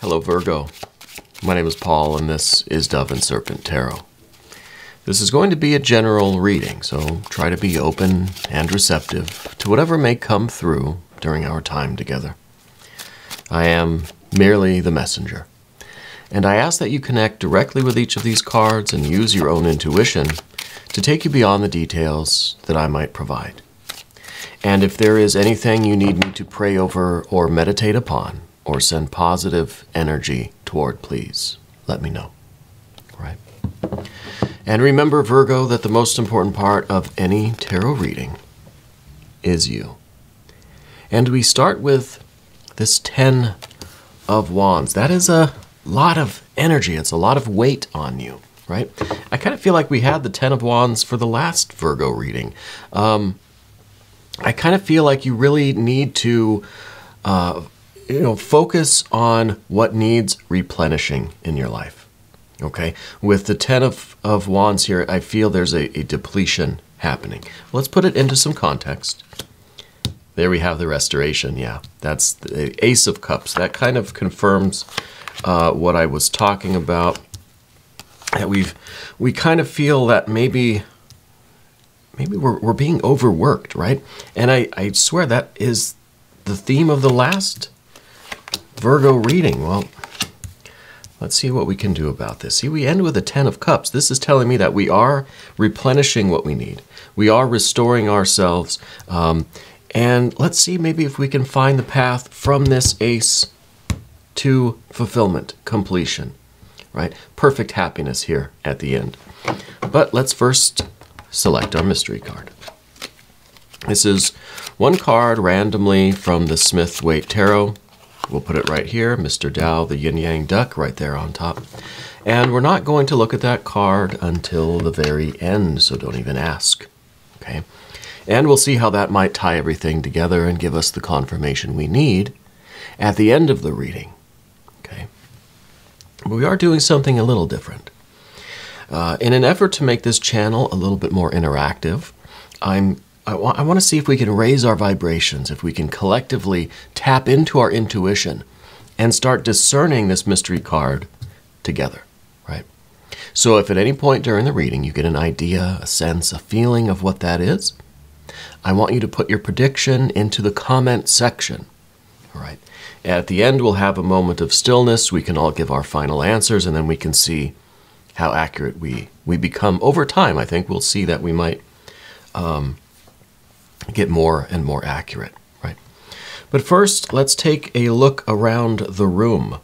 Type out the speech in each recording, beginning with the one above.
Hello, Virgo. My name is Paul, and this is Dove and Serpent Tarot. This is going to be a general reading, so try to be open and receptive to whatever may come through during our time together. I am merely the messenger, and I ask that you connect directly with each of these cards and use your own intuition to take you beyond the details that I might provide. And if there is anything you need me to pray over or meditate upon, or send positive energy toward, please let me know. Right? And remember, Virgo, that the most important part of any tarot reading is you. And we start with this 10 of Wands. That is a lot of energy, it's a lot of weight on you, right? I kind of feel like we had the 10 of Wands for the last Virgo reading. Um, I kind of feel like you really need to. Uh, you know, focus on what needs replenishing in your life. Okay? With the 10 of, of Wands here, I feel there's a, a depletion happening. Let's put it into some context. There we have the restoration. Yeah, that's the Ace of Cups. That kind of confirms uh, what I was talking about. That we've we kind of feel that maybe maybe we're, we're being overworked, right? And I, I swear that is the theme of the last Virgo reading. Well, let's see what we can do about this. See, we end with a 10 of cups. This is telling me that we are replenishing what we need. We are restoring ourselves. Um, and let's see maybe if we can find the path from this ace to fulfillment, completion, right? Perfect happiness here at the end. But let's first select our mystery card. This is one card randomly from the Smith Waite Tarot. We'll put it right here, Mr. Tao, the yin yang duck, right there on top. And we're not going to look at that card until the very end, so don't even ask. Okay? And we'll see how that might tie everything together and give us the confirmation we need at the end of the reading. Okay? But we are doing something a little different. Uh, in an effort to make this channel a little bit more interactive, I'm I, wa- I want to see if we can raise our vibrations, if we can collectively tap into our intuition and start discerning this mystery card together, right? So, if at any point during the reading you get an idea, a sense, a feeling of what that is, I want you to put your prediction into the comment section, all right? At the end, we'll have a moment of stillness. We can all give our final answers, and then we can see how accurate we, we become over time. I think we'll see that we might um, get more and more accurate, right? But first, let's take a look around the room.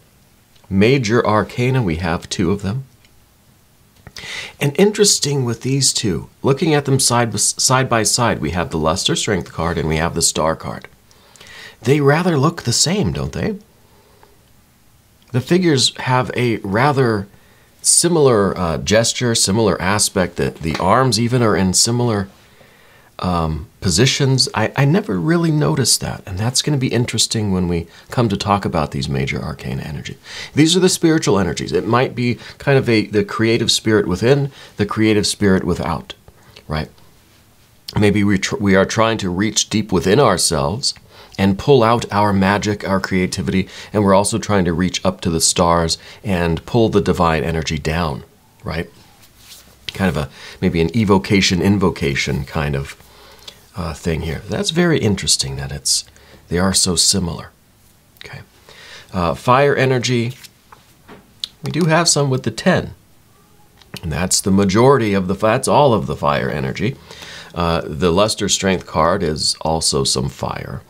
Major arcana, we have two of them. And interesting with these two, looking at them side, side by side, we have the Lust or Strength card and we have the Star card. They rather look the same, don't they? The figures have a rather similar uh, gesture, similar aspect. That the arms even are in similar um, positions. I, I never really noticed that, and that's going to be interesting when we come to talk about these major arcane energies. These are the spiritual energies. It might be kind of a the creative spirit within, the creative spirit without, right? Maybe we we are trying to reach deep within ourselves and pull out our magic, our creativity, and we're also trying to reach up to the stars and pull the divine energy down, right? Kind of a maybe an evocation invocation kind of uh, thing here. That's very interesting that it's they are so similar. Okay, uh, fire energy. We do have some with the ten, and that's the majority of the. That's all of the fire energy. Uh, the lust or strength card is also some fire,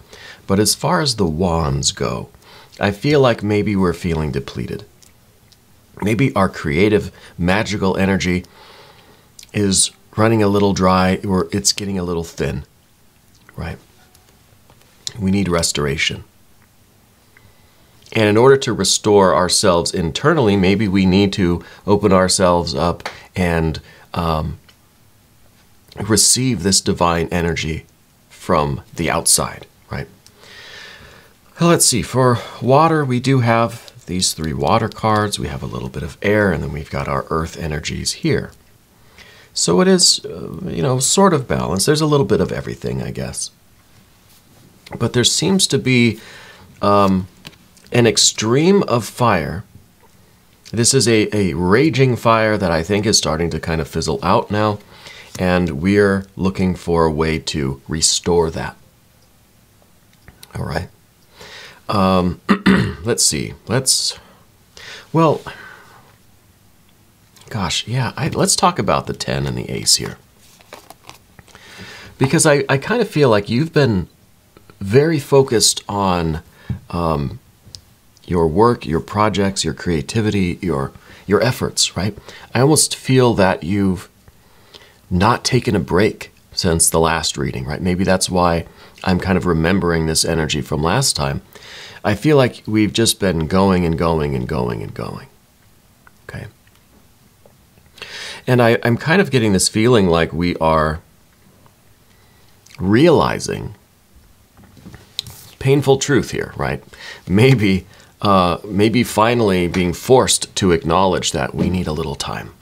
but as far as the wands go, I feel like maybe we're feeling depleted. Maybe our creative, magical energy is running a little dry or it's getting a little thin right? We need restoration. And in order to restore ourselves internally, maybe we need to open ourselves up and um, receive this divine energy from the outside, right? Well, let's see. For water, we do have these three water cards. We have a little bit of air, and then we've got our earth energies here. So it is, uh, you know, sort of balanced. There's a little bit of everything, I guess. But there seems to be um, an extreme of fire. This is a, a raging fire that I think is starting to kind of fizzle out now, and we're looking for a way to restore that. All right. Um, let's see. Let's. Well, gosh, yeah. I, let's talk about the 10 and the ace here. Because I, I kind of feel like you've been very focused on um, your work, your projects, your creativity, your your efforts, right? I almost feel that you've not taken a break since the last reading, right? Maybe that's why I'm kind of remembering this energy from last time. I feel like we've just been going and going and going and going. Okay. And I, I'm kind of getting this feeling like we are realizing painful truth here, right? Maybe, uh, maybe finally being forced to acknowledge that we need a little time,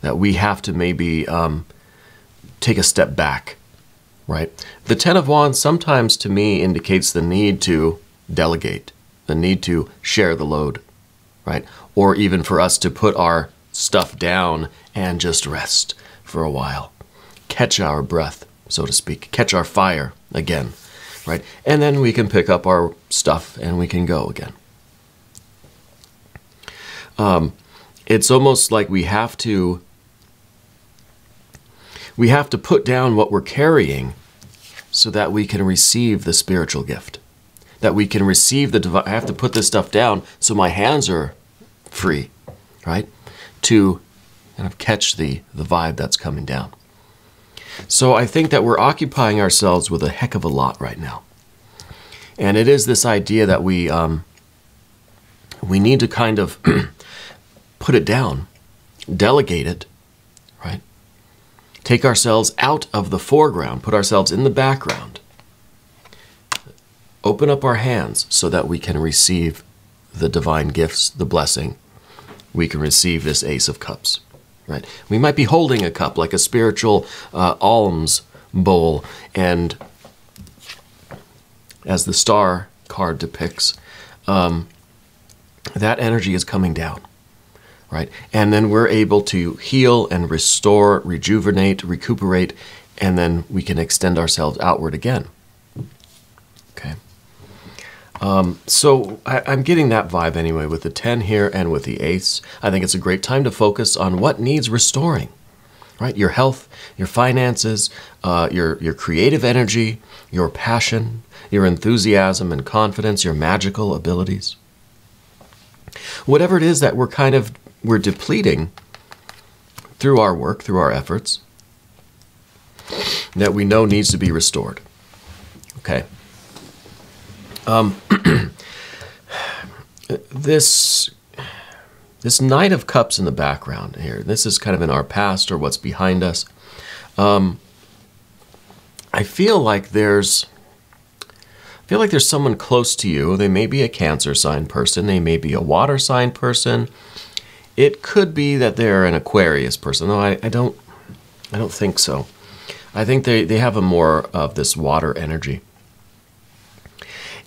that we have to maybe um, take a step back, right? The Ten of Wands sometimes to me indicates the need to delegate, the need to share the load, right? Or even for us to put our stuff down and just rest for a while, catch our breath, so to speak, catch our fire again right? And then we can pick up our stuff and we can go again. Um, it's almost like we have to we have to put down what we're carrying so that we can receive the spiritual gift. That we can receive the divine. I have to put this stuff down so my hands are free, right? To kind of catch the, the vibe that's coming down. So I think that we're occupying ourselves with a heck of a lot right now. And it is this idea that we, um, we need to kind of put it down, delegate it, right? Take ourselves out of the foreground, put ourselves in the background. Open up our hands so that we can receive the divine gifts, the blessing. We can receive this Ace of Cups right? We might be holding a cup like a spiritual uh, alms bowl, and as the star card depicts, um, that energy is coming down, right? And then we're able to heal and restore, rejuvenate, recuperate, and then we can extend ourselves outward again. Okay. Um, so I, am getting that vibe anyway with the 10 here and with the ace. I think it's a great time to focus on what needs restoring, right? Your health, your finances, uh, your, your creative energy, your passion, your enthusiasm and confidence, your magical abilities. Whatever it is that we're kind of, we're depleting through our work, through our efforts, that we know needs to be restored. Okay. Um, this this Knight of Cups in the background here. This is kind of in our past or what's behind us. Um, I feel like there's I feel like there's someone close to you. They may be a Cancer sign person. They may be a water sign person. It could be that they're an Aquarius person. though I, I don't I don't think so. I think they, they have a more of this water energy.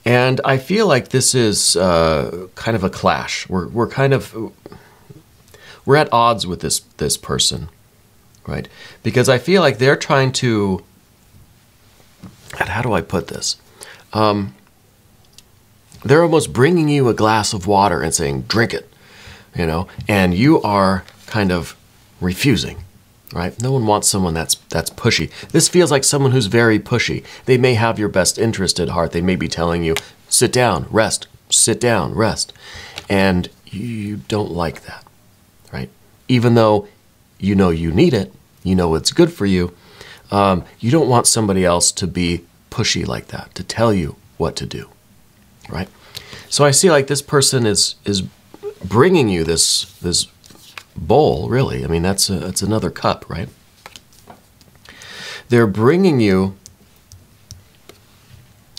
And I feel like this is uh, kind of a clash. We're, we're kind of we're at odds with this this person, right? Because I feel like they're trying to. how do I put this? Um, they're almost bringing you a glass of water and saying, "Drink it," you know, and you are kind of refusing right? No one wants someone that's that's pushy. This feels like someone who's very pushy. They may have your best interest at heart. They may be telling you, "Sit down, rest. Sit down, rest." And you don't like that, right? Even though you know you need it, you know it's good for you, um, you don't want somebody else to be pushy like that, to tell you what to do, right? So I see like this person is is bringing you this this bowl, really. I mean, that's, a, that's another cup, right? They're bringing you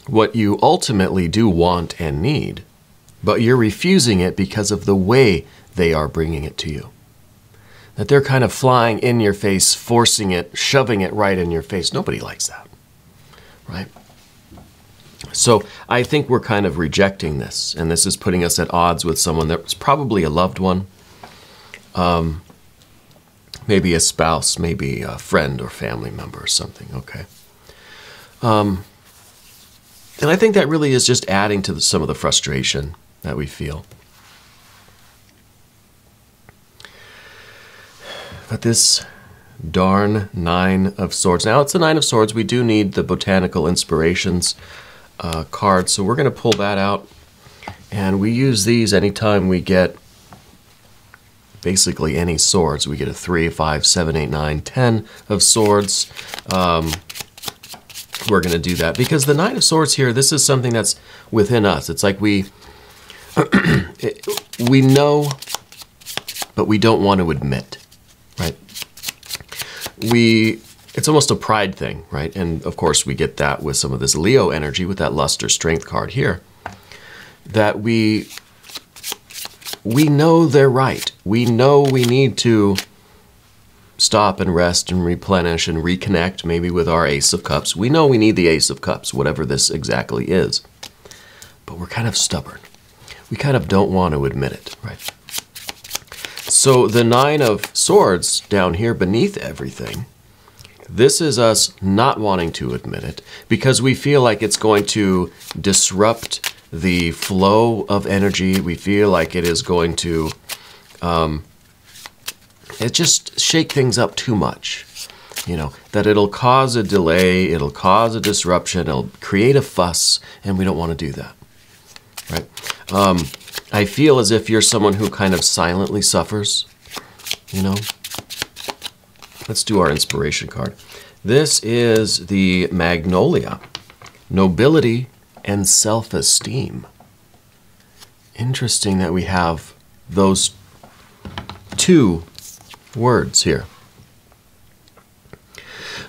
what you ultimately do want and need, but you're refusing it because of the way they are bringing it to you. That they're kind of flying in your face, forcing it, shoving it right in your face. Nobody likes that, right? So I think we're kind of rejecting this, and this is putting us at odds with someone that's probably a loved one, um, maybe a spouse, maybe a friend or family member or something. Okay. Um, and I think that really is just adding to the, some of the frustration that we feel. But this darn Nine of Swords. Now, it's the Nine of Swords. We do need the Botanical Inspirations uh, card, so we're going to pull that out. And we use these anytime we get basically any swords. We get a 3, 5, 7, 8, 9, 10 of swords. Um, we're going to do that because the Nine of Swords here, this is something that's within us. It's like we we know, but we don't want to admit, right? We it's almost a pride thing, right? And of course, we get that with some of this Leo energy with that lust or strength card here. That we we know they're right. We know we need to stop and rest and replenish and reconnect maybe with our Ace of Cups. We know we need the Ace of Cups, whatever this exactly is. But we're kind of stubborn. We kind of don't want to admit it, right? So the Nine of Swords down here beneath everything, this is us not wanting to admit it because we feel like it's going to disrupt the flow of energy. We feel like it is going to um, it just shake things up too much. You know, that it'll cause a delay, it'll cause a disruption, it'll create a fuss, and we don't want to do that. Right? Um, I feel as if you're someone who kind of silently suffers, you know? Let's do our inspiration card. This is the Magnolia, Nobility and Self-Esteem. Interesting that we have those two words here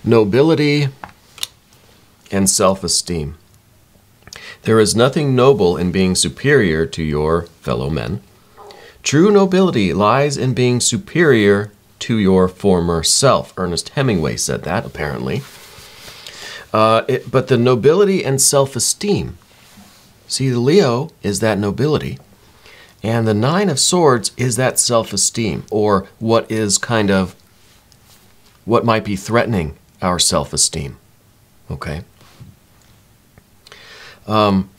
nobility and self esteem. There is nothing noble in being superior to your fellow men. True nobility lies in being superior to your former self. Ernest Hemingway said that, apparently. Uh, it, but the nobility and self esteem. See, the Leo is that nobility. And the Nine of Swords is that self esteem, or what is kind of what might be threatening our self esteem. Okay? Um,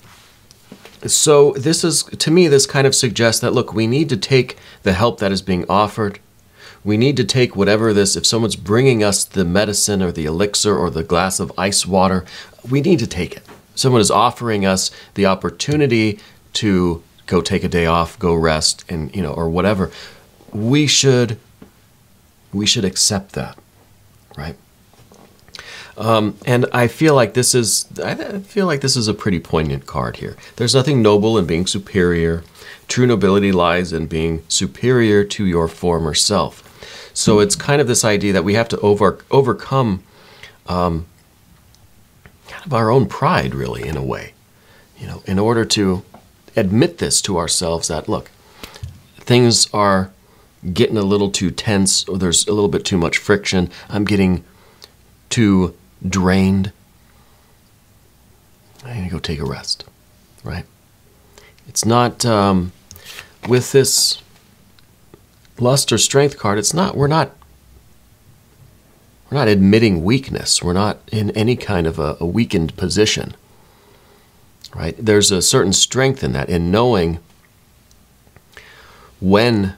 so, this is, to me, this kind of suggests that look, we need to take the help that is being offered. We need to take whatever this, if someone's bringing us the medicine or the elixir or the glass of ice water, we need to take it. Someone is offering us the opportunity to go take a day off, go rest, and you know, or whatever. We should we should accept that, right? Um, and I feel like this is I feel like this is a pretty poignant card here. There's nothing noble in being superior. True nobility lies in being superior to your former self. So it's kind of this idea that we have to over overcome um, kind of our own pride, really, in a way, you know, in order to admit this to ourselves that, look, things are getting a little too tense or there's a little bit too much friction. I'm getting too drained. I need to go take a rest, right? It's not um, with this lust or strength card. It's not. We're not. We're not admitting weakness. We're not in any kind of a, a weakened position right? There's a certain strength in that, in knowing when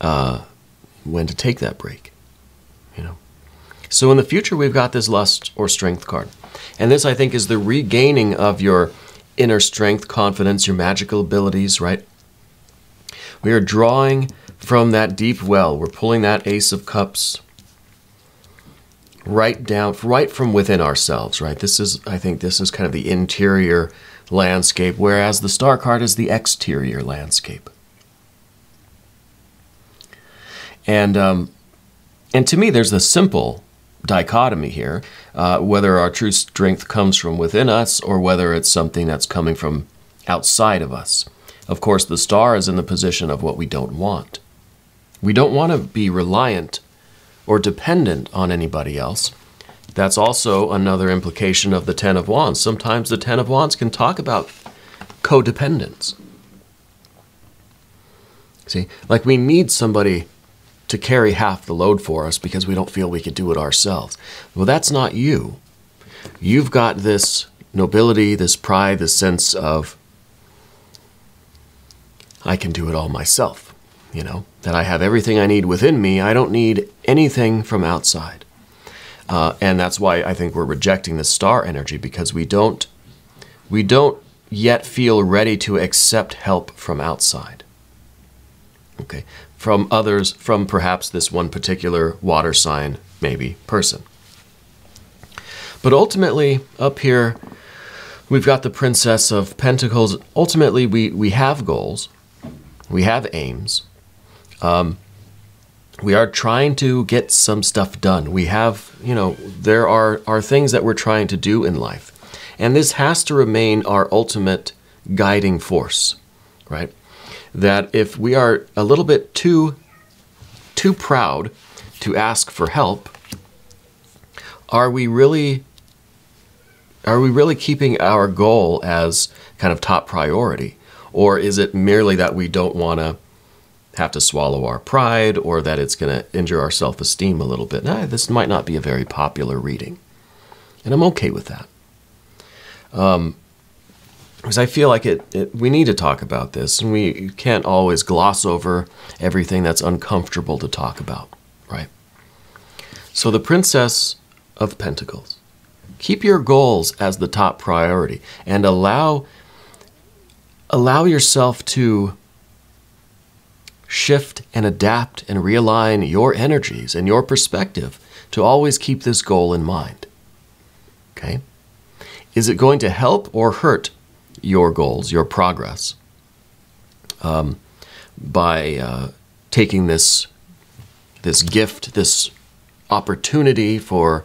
uh, when to take that break, you know. So in the future, we've got this lust or strength card, and this I think is the regaining of your inner strength, confidence, your magical abilities, right? We are drawing from that deep well. We're pulling that Ace of Cups right down, right from within ourselves, right? This is, I think, this is kind of the interior landscape, whereas the star card is the exterior landscape. And um, and to me, there's a simple dichotomy here, uh, whether our true strength comes from within us or whether it's something that's coming from outside of us. Of course, the star is in the position of what we don't want. We don't want to be reliant or dependent on anybody else. That's also another implication of the Ten of Wands. Sometimes the Ten of Wands can talk about codependence. See, like we need somebody to carry half the load for us because we don't feel we could do it ourselves. Well, that's not you. You've got this nobility, this pride, this sense of, I can do it all myself. You know, that I have everything I need within me. I don't need anything from outside. Uh, and that's why I think we're rejecting the star energy because we don't, we don't yet feel ready to accept help from outside. Okay, from others, from perhaps this one particular water sign, maybe person. But ultimately, up here, we've got the Princess of Pentacles. Ultimately, we, we have goals, we have aims. Um, we are trying to get some stuff done. We have, you know, there are, are things that we're trying to do in life. And this has to remain our ultimate guiding force, right? That if we are a little bit too, too proud to ask for help, are we really are we really keeping our goal as kind of top priority? Or is it merely that we don't want to have to swallow our pride or that it's going to injure our self esteem a little bit? Nah, this might not be a very popular reading. And I'm okay with that. Um, because I feel like it, it, we need to talk about this, and we can't always gloss over everything that's uncomfortable to talk about, right? So, the Princess of Pentacles. Keep your goals as the top priority and allow allow yourself to shift and adapt and realign your energies and your perspective to always keep this goal in mind. Okay? Is it going to help or hurt your goals, your progress, um, by uh, taking this this gift, this opportunity for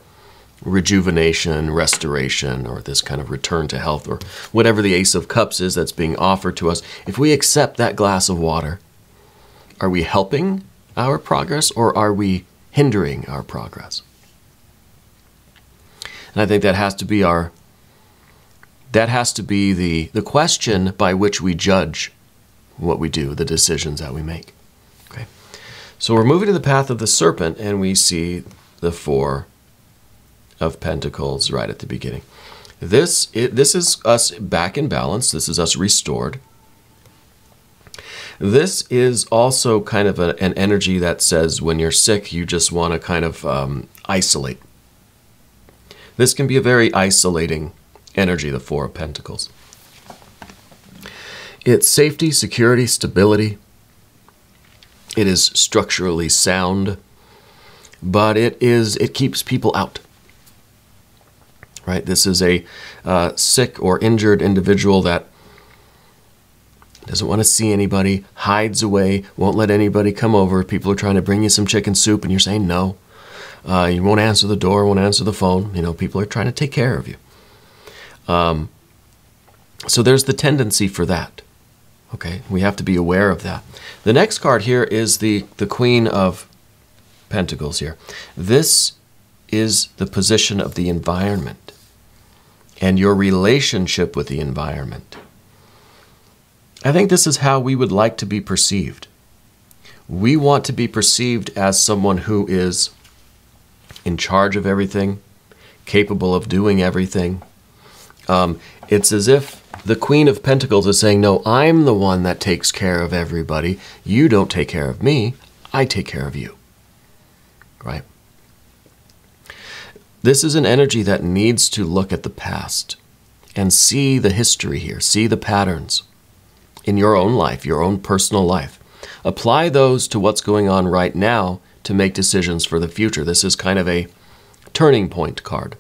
rejuvenation, restoration, or this kind of return to health, or whatever the Ace of Cups is that's being offered to us, if we accept that glass of water, are we helping our progress or are we hindering our progress? And I think that has to be our that has to be the, the question by which we judge what we do, the decisions that we make. Okay. So we're moving to the path of the serpent and we see the four of Pentacles right at the beginning. This, it, this is us back in balance. This is us restored. This is also kind of a, an energy that says when you're sick, you just want to kind of um, isolate. This can be a very isolating energy, the Four of Pentacles. It's safety, security, stability. It is structurally sound, but it is it keeps people out right? This is a uh, sick or injured individual that doesn't want to see anybody, hides away, won't let anybody come over. People are trying to bring you some chicken soup, and you're saying no. Uh, you won't answer the door, won't answer the phone. You know, people are trying to take care of you. Um, so there's the tendency for that. Okay, we have to be aware of that. The next card here is the, the Queen of Pentacles here. This is the position of the environment and your relationship with the environment. I think this is how we would like to be perceived. We want to be perceived as someone who is in charge of everything, capable of doing everything. Um, it's as if the Queen of Pentacles is saying, No, I'm the one that takes care of everybody. You don't take care of me, I take care of you. Right? This is an energy that needs to look at the past and see the history here, see the patterns in your own life, your own personal life. Apply those to what's going on right now to make decisions for the future. This is kind of a turning point card.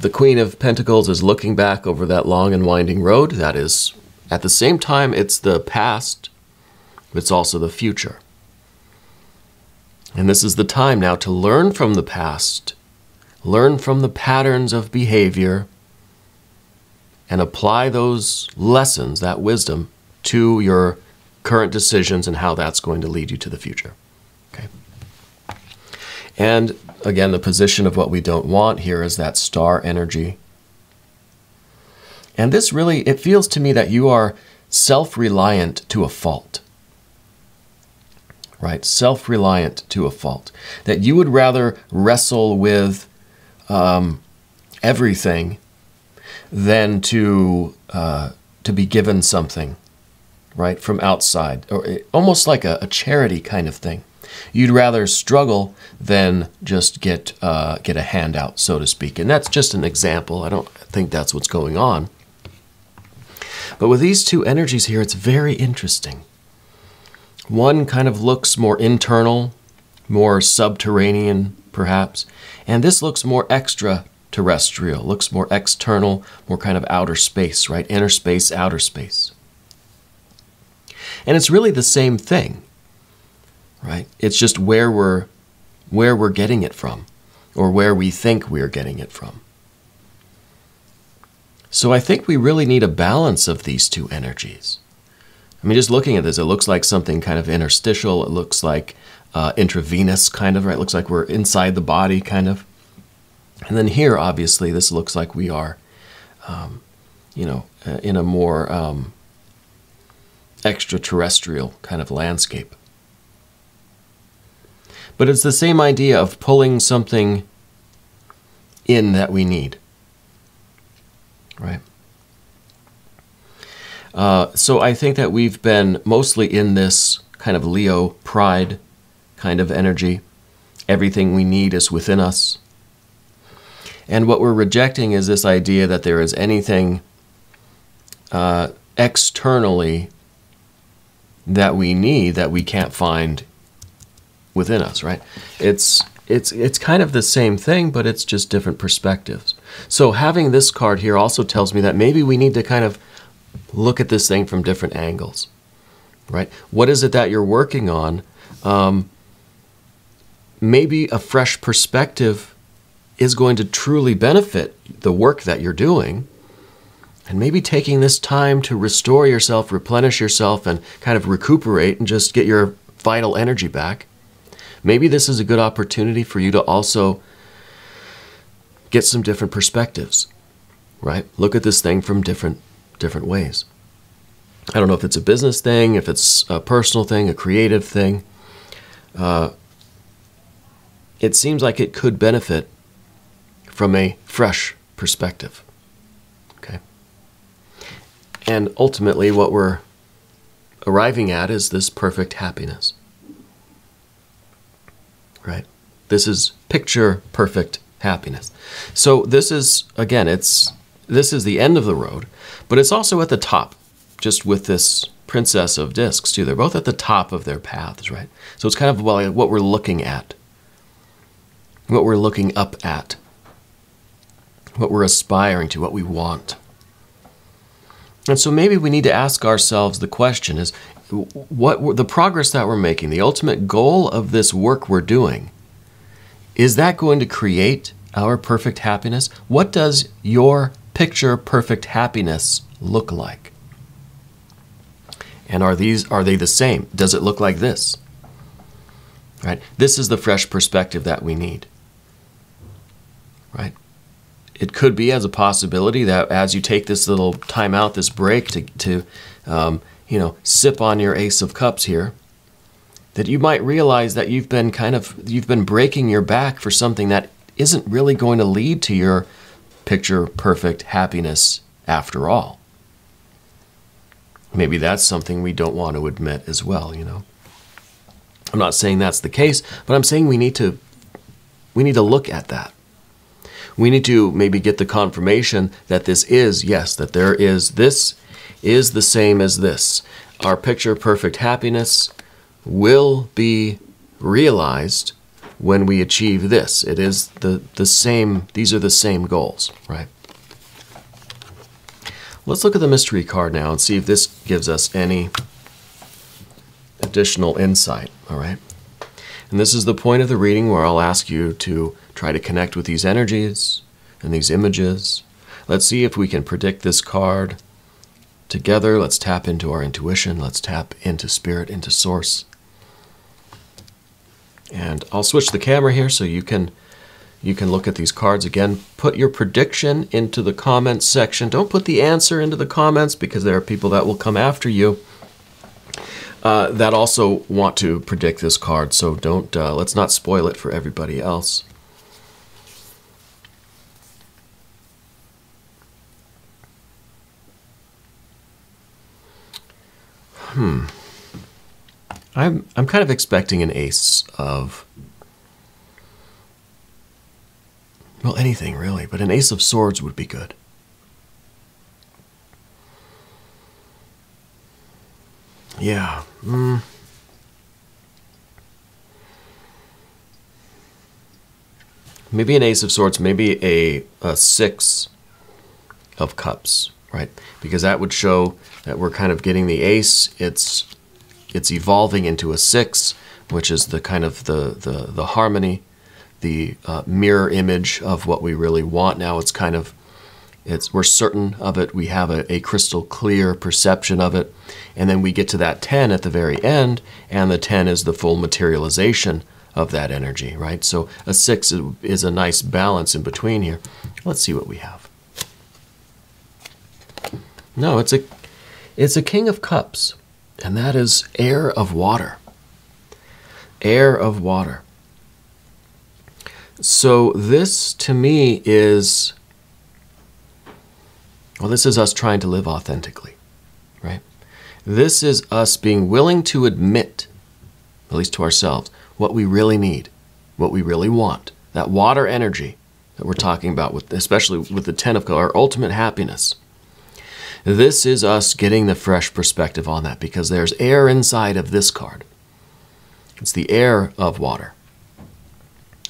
The Queen of Pentacles is looking back over that long and winding road. That is, at the same time, it's the past, but it's also the future. And this is the time now to learn from the past, learn from the patterns of behavior, and apply those lessons, that wisdom, to your current decisions and how that's going to lead you to the future. Okay? And again, the position of what we don't want here is that star energy. And this really, it feels to me that you are self reliant to a fault. Right? Self reliant to a fault. That you would rather wrestle with um, everything than to, uh, to be given something, right, from outside, or eh, almost like a, a charity kind of thing. You'd rather struggle than just get uh, get a handout, so to speak. And that's just an example. I don't think that's what's going on. But with these two energies here, it's very interesting. One kind of looks more internal, more subterranean, perhaps, and this looks more extraterrestrial, looks more external, more kind of outer space, right? Inner space, outer space. And it's really the same thing, right? It's just where we're where we're getting it from or where we think we're getting it from. So I think we really need a balance of these two energies. I mean, just looking at this, it looks like something kind of interstitial. It looks like uh, intravenous, kind of, right? It looks like we're inside the body, kind of. And then here, obviously, this looks like we are, um, you know, uh, in a more um, extraterrestrial kind of landscape. But it's the same idea of pulling something in that we need right? Uh, so I think that we've been mostly in this kind of Leo pride kind of energy. Everything we need is within us. And what we're rejecting is this idea that there is anything uh, externally that we need that we can't find within us, right? It's it's it's kind of the same thing, but it's just different perspectives. So having this card here also tells me that maybe we need to kind of look at this thing from different angles, right? What is it that you're working on? Um, maybe a fresh perspective is going to truly benefit the work that you're doing. And maybe taking this time to restore yourself, replenish yourself, and kind of recuperate and just get your vital energy back Maybe this is a good opportunity for you to also get some different perspectives, right? Look at this thing from different different ways. I don't know if it's a business thing, if it's a personal thing, a creative thing. Uh, it seems like it could benefit from a fresh perspective. Okay. And ultimately, what we're arriving at is this perfect happiness right? This is picture perfect happiness. So this is again, it's this is the end of the road, but it's also at the top, just with this princess of discs too. They're both at the top of their paths, right? So it's kind of well, what we're looking at, what we're looking up at, what we're aspiring to, what we want. And so maybe we need to ask ourselves the question is what the progress that we're making, the ultimate goal of this work we're doing, is that going to create our perfect happiness? What does your picture perfect happiness look like? And are these are they the same? Does it look like this? Right? This is the fresh perspective that we need. Right? It could be as a possibility that as you take this little time out, this break to, to um, you know, sip on your Ace of Cups here, that you might realize that you've been kind of you've been breaking your back for something that isn't really going to lead to your picture perfect happiness after all. Maybe that's something we don't want to admit as well, you know. I'm not saying that's the case, but I'm saying we need to we need to look at that. We need to maybe get the confirmation that this is yes, that there is this is the same as this. Our picture perfect happiness will be realized when we achieve this. It is the, the same, these are the same goals, right? Let's look at the mystery card now and see if this gives us any additional insight, all right? And this is the point of the reading where I'll ask you to try to connect with these energies and these images. Let's see if we can predict this card Together, let's tap into our intuition. Let's tap into spirit, into source. And I'll switch the camera here so you can you can look at these cards again. Put your prediction into the comments section. Don't put the answer into the comments because there are people that will come after you uh, that also want to predict this card. So don't uh, let's not spoil it for everybody else. Hmm. I'm I'm kind of expecting an ace of well anything really, but an ace of swords would be good. Yeah. Mm. Maybe an ace of swords, maybe a, a six of cups, right? Because that would show that we're kind of getting the ace. It's it's evolving into a six, which is the kind of the the, the harmony, the uh, mirror image of what we really want. Now it's kind of it's we're certain of it. We have a, a crystal clear perception of it, and then we get to that ten at the very end, and the ten is the full materialization of that energy, right? So a six is a nice balance in between here. Let's see what we have. No, it's a it's a king of cups and that is air of water. Air of water. So, this to me is, well, this is us trying to live authentically, right? This is us being willing to admit, at least to ourselves, what we really need, what we really want. That water energy that we're talking about, with, especially with the Ten of Cups, our ultimate happiness. This is us getting the fresh perspective on that because there's air inside of this card. It's the air of water.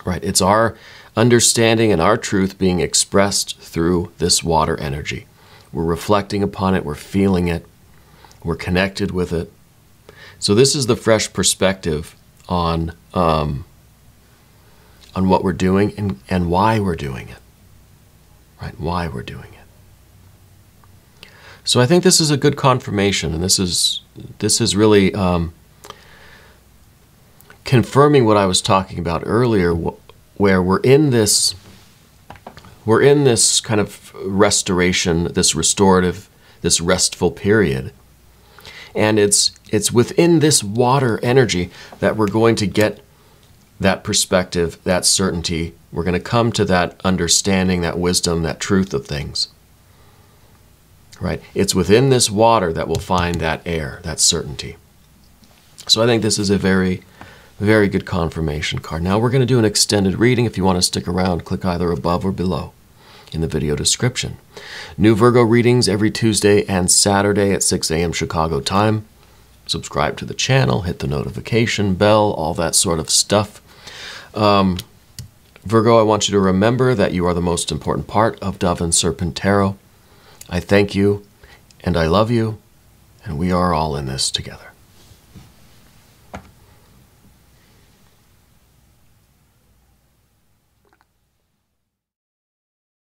Right? It's our understanding and our truth being expressed through this water energy. We're reflecting upon it, we're feeling it, we're connected with it. So this is the fresh perspective on um, on what we're doing and, and why we're doing it. Right? Why we're doing it. So I think this is a good confirmation, and this is this is really um, confirming what I was talking about earlier, where we're in this we're in this kind of restoration, this restorative, this restful period, and it's it's within this water energy that we're going to get that perspective, that certainty. We're going to come to that understanding, that wisdom, that truth of things right? It's within this water that we'll find that air, that certainty. So I think this is a very, very good confirmation card. Now we're going to do an extended reading. If you want to stick around, click either above or below in the video description. New Virgo readings every Tuesday and Saturday at 6 a.m. Chicago time. Subscribe to the channel, hit the notification bell, all that sort of stuff. Um, Virgo, I want you to remember that you are the most important part of Dove and Serpent Tarot. I thank you and I love you, and we are all in this together.